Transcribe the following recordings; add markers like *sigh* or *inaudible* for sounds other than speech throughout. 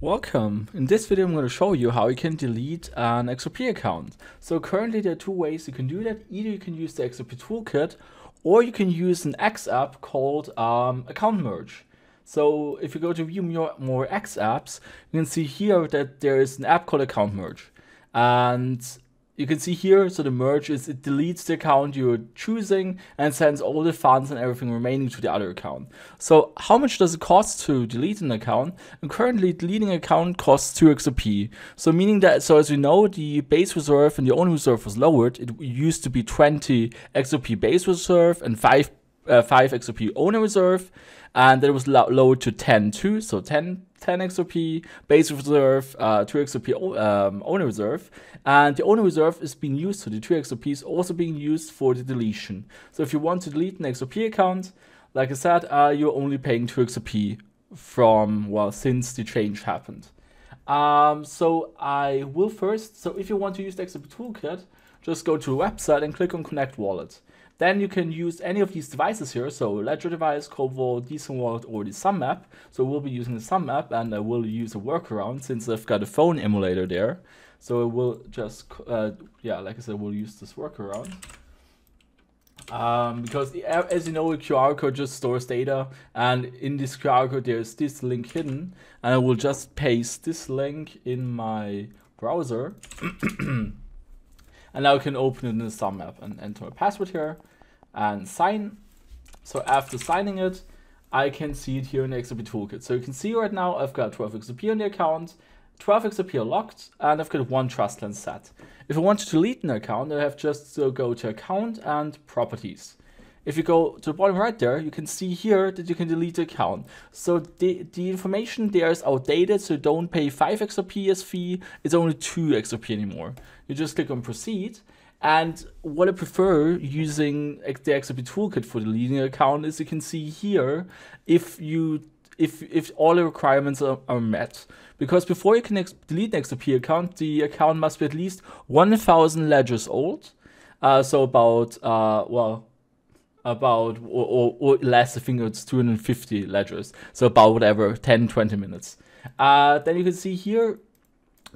Welcome! In this video I'm going to show you how you can delete an XRP account. So currently there are two ways you can do that. Either you can use the XRP toolkit or you can use an X app called um, Account Merge. So if you go to view more, more X apps, you can see here that there is an app called Account Merge. And you can see here, so the merge is it deletes the account you're choosing and sends all the funds and everything remaining to the other account. So how much does it cost to delete an account? And currently deleting an account costs 2 XRP. So meaning that, so as we know, the base reserve and the owner reserve was lowered. It used to be 20 XRP base reserve and 5 uh, 5 XRP owner reserve, and then it was lowered to 10 too, so 10 10 XRP base reserve, uh, 2 XRP um, owner reserve, and the owner reserve is being used, so the 2 XRP is also being used for the deletion. So if you want to delete an XRP account, like I said, uh, you're only paying 2 XRP from, well, since the change happened. Um, so I will first, so if you want to use the XRP toolkit, just go to a website and click on connect wallet. Then you can use any of these devices here, so Ledger device, Cold Vault, D'CENT Wallet, or the XUMM app. So we'll be using the XUMM app, and I will use a workaround since I've got a phone emulator there. So we'll just, uh, yeah, like I said, we'll use this workaround. Um, because as you know, a QR code just stores data, and in this QR code there's this link hidden, and I will just paste this link in my browser. *clears throat* And now I can open it in the XUMM app and enter a password here and sign. So after signing it, I can see it here in the XRP toolkit. So you can see right now I've got 12 XRP on the account, 12 XRP are locked, and I've got one trust lines set. If I want to delete an account, I have just to go to account and properties. If you go to the bottom right there, you can see here that you can delete the account. So the, the information there is outdated, so don't pay 5 XRP as fee, it's only 2 XRP anymore. You just click on proceed, and what I prefer using the XRP toolkit for deleting an account is you can see here if you if if all the requirements are, are met. Because before you can delete an XRP account, the account must be at least 1,000 ledgers old. Uh, so about uh, well about or, or, or, less i think it's 250 ledgers so about whatever 10 20 minutes uh, then you can see here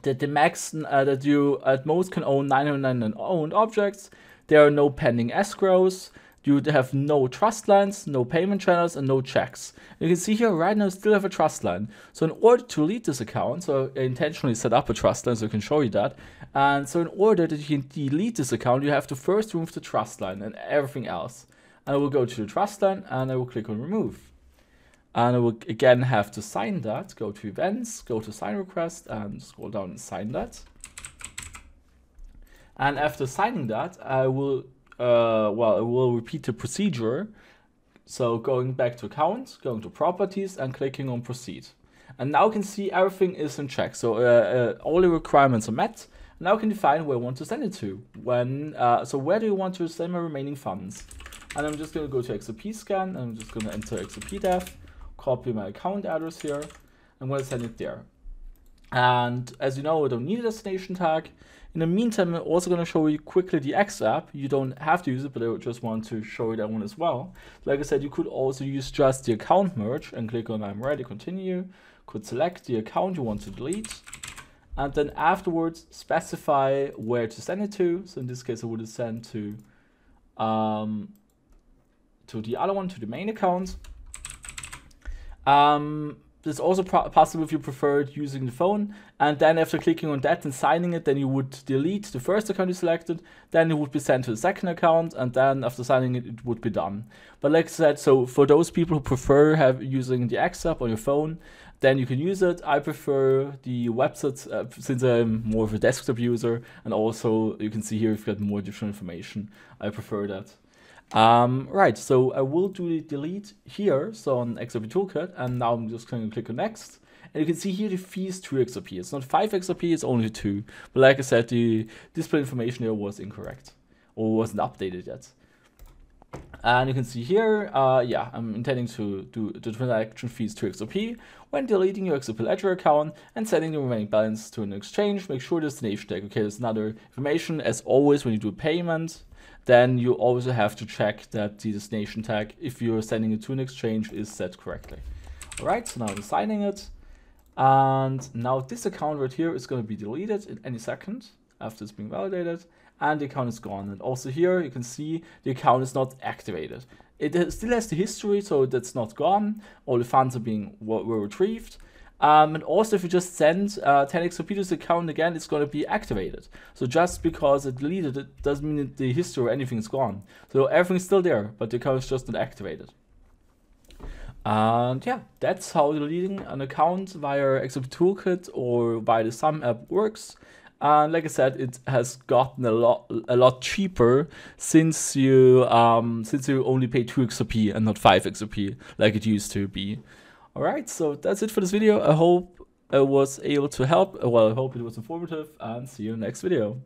that the max uh, that you at most can own 999 owned objects there are no pending escrows you have no trust lines, no payment channels, and no checks. You can see here right now I still have a trust line. So in order to delete this account, so I intentionally set up a trust line so I can show you that. And so in order that you can delete this account, you have to first remove the trust line and everything else. I will go to the trust line and I will click on remove. And I will again have to sign that, go to events, go to sign request and scroll down and sign that. And after signing that, I will, uh, well, I will repeat the procedure. So going back to account, going to properties and clicking on proceed. And now you can see everything is in check. So uh, uh, all the requirements are met. Now I can define where I want to send it to. When, uh, so where do you want to send my remaining funds? And I'm just going to go to XRP scan. I'm just going to enter XRP dev, copy my account address here. I'm going to send it there. And as you know, I don't need a destination tag. In the meantime, I'm also going to show you quickly the X app. You don't have to use it, but I just want to show you that one as well. Like I said, you could also use just the account merge and click on I'm ready, continue. Could select the account you want to delete. And then afterwards, specify where to send it to. So in this case, I would send to um, to the other one, to the main account. Um, it's also possible if you preferred using the phone. And then after clicking on that and signing it, then you would delete the first account you selected. Then it would be sent to the second account. And then after signing it, it would be done. But like I said, so for those people who prefer have using the X app on your phone, then you can use it. I prefer the website uh, since I'm more of a desktop user. And also you can see here you got more additional information. I prefer that. Um, right, so I will do the delete here, so on XRP Toolkit, and now I'm just going to click on next. And you can see here the fee is 2 XRP. It's not 5 XRP, it's only 2. But like I said, the display information here was incorrect, or wasn't updated yet. And you can see here, uh, yeah, I'm intending to do the transaction fees to XRP when deleting your XRP Ledger account and sending the remaining balance to an exchange. Make sure destination tag. Okay, there's another information. As always, when you do a payment, then you also have to check that the destination tag, if you're sending it to an exchange, is set correctly. All right, so now I'm signing it. And now this account right here is going to be deleted in any second after it's being validated and the account is gone. And also here you can see the account is not activated. It still has the history, so that's not gone. All the funds are being were retrieved. Um, and also, if you just send uh, 10xRP to this account again, it's going to be activated. So just because it deleted it doesn't mean the history or anything is gone. So everything's still there, but the account is just not activated. And yeah, that's how deleting an account via XRP Toolkit or via the XUMM app works. And like I said, it has gotten a lot a lot cheaper since you um, since you only pay two XRP and not five XRP like it used to be. Alright, so that's it for this video. I hope I was able to help. Well, I hope it was informative and see you in the next video.